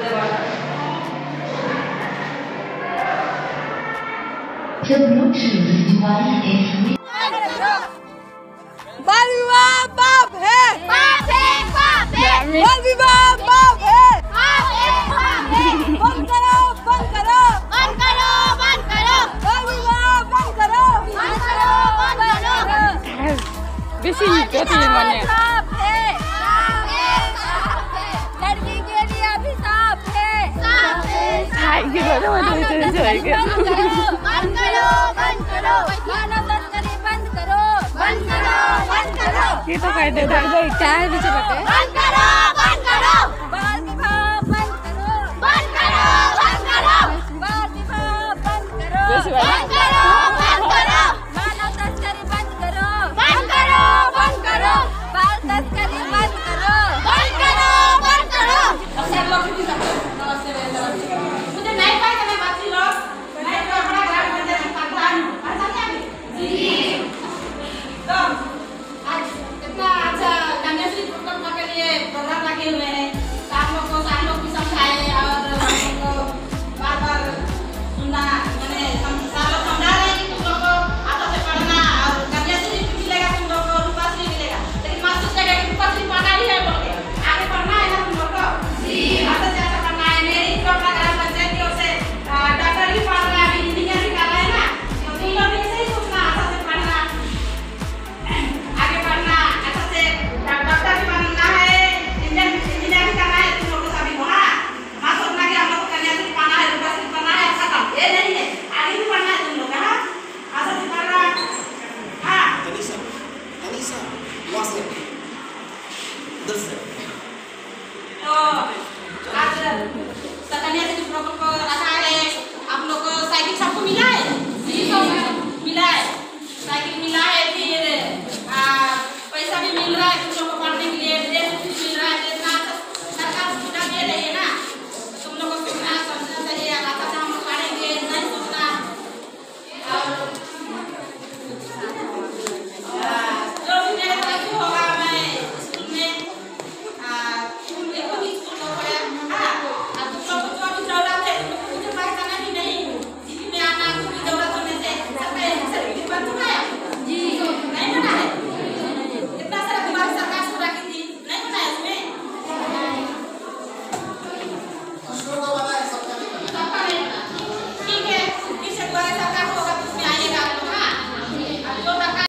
The Bluetooth device is... बलवा बाप है बाप है बाप है बलवा बाप है बाप है बाप है बंद करो बंद करो बंद करो बंद करो बलवा बंद करो बंद करो बंद करो बेसी बेसी मने बंद करो बंद करो बंद करो बंद करो बंद करो बंद करो। ये तो कर दे दर्द इतना है। पीछे पता बंद करो। बंद करो। बंद करो बंद करो बंद करो। बंद करो